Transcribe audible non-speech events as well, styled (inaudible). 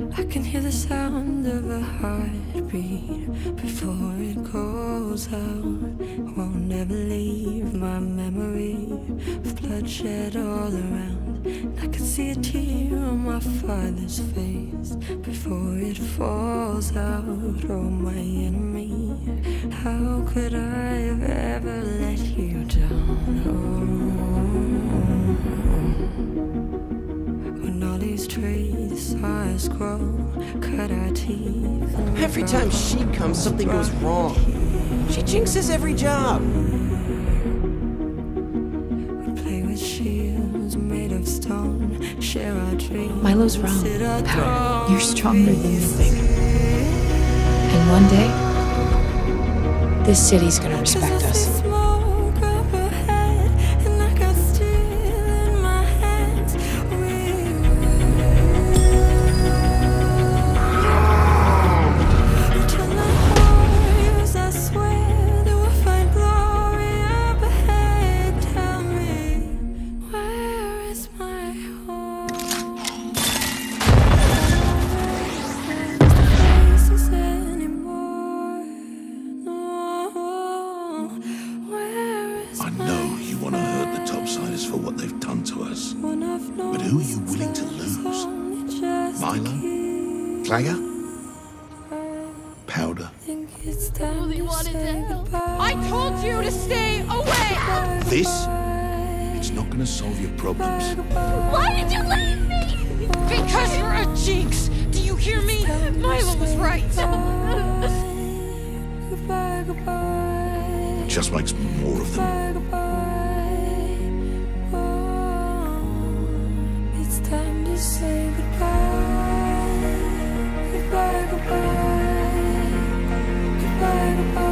I can hear the sound of a heartbeat before it goes out. Won't ever leave my memory of bloodshed all around. And I can see a tear on my father's face before it falls out. Oh, my enemy, how could I have ever let you down? Oh, trees saw us grow, cut our teeth. Every time she comes, something goes wrong. She jinxes every job. We play with shields made of stone, share our dreams. Mylo's wrong. sit our Powder, you're stronger than you think. And one day, this city's gonna respect Cause I see us. For what they've done to us. But who are you willing to lose? Mylo? Claggor? Powder? Really wanted to help. I told you to stay away! This? It's not going to solve your problems. Why did you leave me? Because you're a jinx! Do you hear me? Mylo was right. (laughs) Goodbye, goodbye. Just makes more of them. Say goodbye. Goodbye, goodbye. Goodbye, goodbye.